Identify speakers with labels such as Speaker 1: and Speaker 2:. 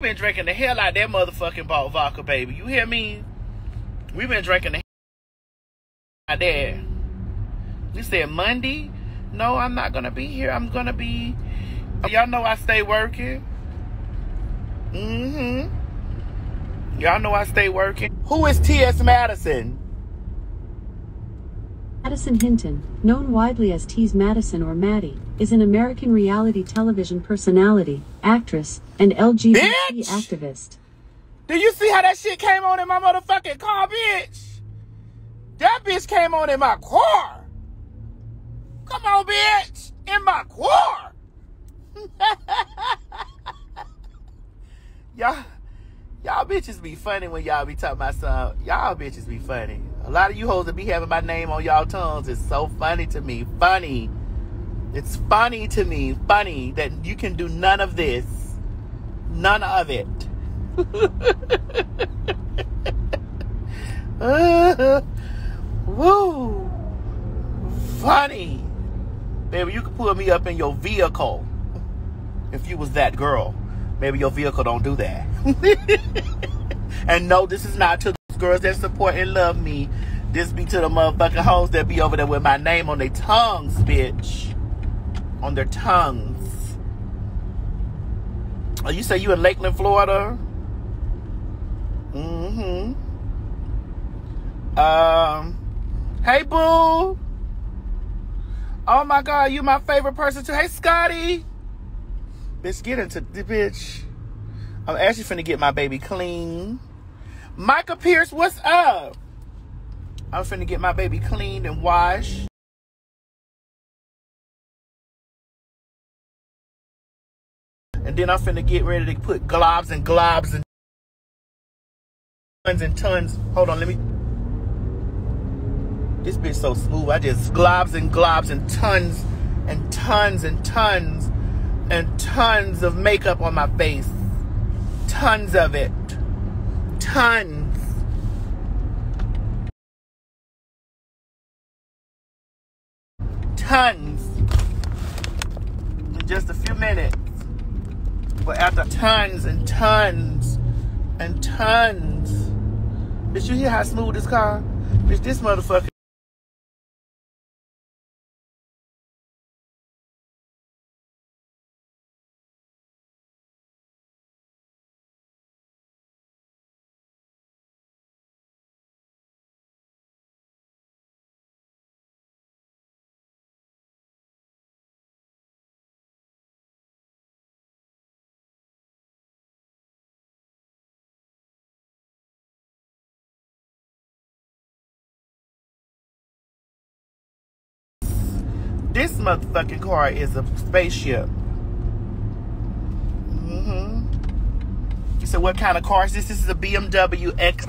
Speaker 1: been drinking the hell out that motherfucking bought vodka, baby. You hear me? We've been drinking the hell out there. You said Monday? No, I'm not gonna be here. I'm gonna be. Y'all know I stay working. Mm-hmm. Y'all know I stay working. Who is T.S. Madison?
Speaker 2: Madison Hinton, known widely as Ts Madison or Maddie, is an American reality television personality, actress, and LGBT
Speaker 1: Bitch!
Speaker 2: activist.
Speaker 1: Do you see how that shit came on in my motherfucking car, bitch? That bitch came on in my car. Come on, bitch. In my car. y'all, y'all bitches be funny when y'all be talking about some. Y'all bitches be funny. A lot of you hoes that be having my name on y'all tongues is so funny to me. Funny. It's funny to me. Funny that you can do none of this. None of it. Uh, woo! Funny. Baby, you could pull me up in your vehicle if you was that girl. Maybe your vehicle don't do that. and no, this is not to those girls that support and love me. This be to the motherfucking hoes that be over there with my name on their tongues, bitch. On their tongues. Oh, you say you in Lakeland, Florida? Mm-hmm. Um, hey, boo. Oh my God, you my favorite person too. Hey, Scotty. Bitch, get into the bitch. I'm actually finna get my baby clean. Micah Pierce, what's up? I'm finna get my baby cleaned and washed. And then I'm finna get ready to put globs and globs and tons and tons. Hold on, let me. This bitch so smooth. I just globs and globs and tons and tons and tons and tons of makeup on my face. Tons of it. Tons. Tons. In just a few minutes. But after tons and tons and tons. Bitch, you hear how smooth this car? Bitch, this motherfucker. This motherfucking car is a spaceship. Mm-hmm. Said, what kind of car is this? This is a BMW X.